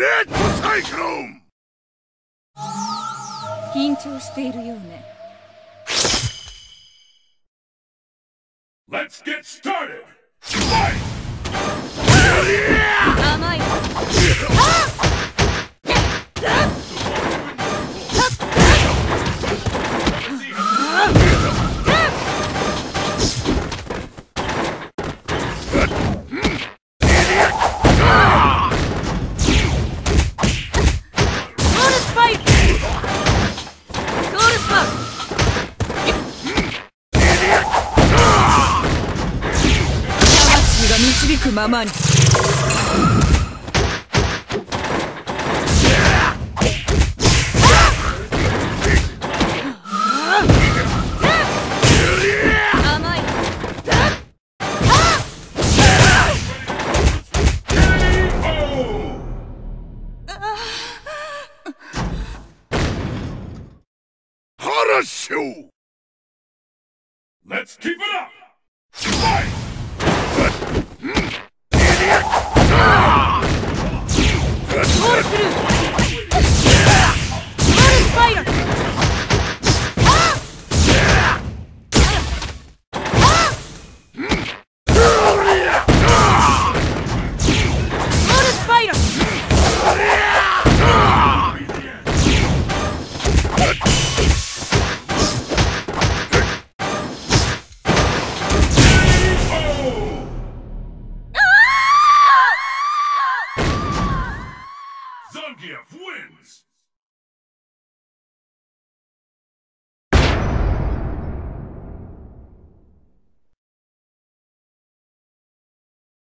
レッドサイクロン緊張しているようね Let's get started! Fight! 魂が導くままに Let's keep it up! Fight! Idiot! Ah! Spider! gift wins!